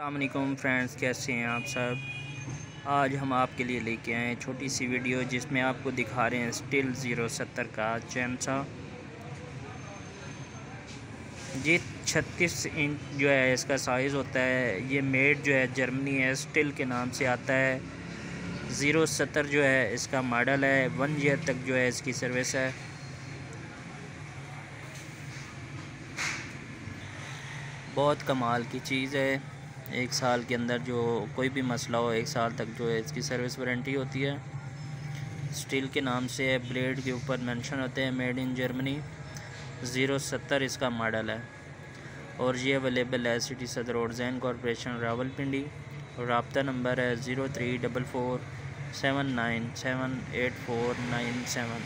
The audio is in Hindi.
अल्लाम फ्रेंड्स, कैसे हैं आप सब? आज हम आपके लिए लेके आए हैं छोटी सी वीडियो जिसमें आपको दिखा रहे हैं स्टिल ज़ीरो सत्तर का चैमसा ये छत्तीस इंच जो है इसका साइज़ होता है, ये मेड जो है जर्मनी है, स्टिल के नाम से आता है। ज़ीरो सत्तर जो है इसका मॉडल है, वन ईयर तक जो है इसकी सर्विस है। बहुत कमाल की चीज़ है। एक साल के अंदर जो कोई भी मसला हो, एक साल तक जो है इसकी सर्विस वारंटी होती है। स्टील के नाम से ब्लेड के ऊपर मेंशन होते हैं मेड इन जर्मनी ज़ीरो सत्तर इसका मॉडल है। और ये अवेलेबल है सिटी सदर रोड जैन कॉरपोरेशन रावलपिंडी और रबता नंबर है zero three double four seven nine seven eight four nine seven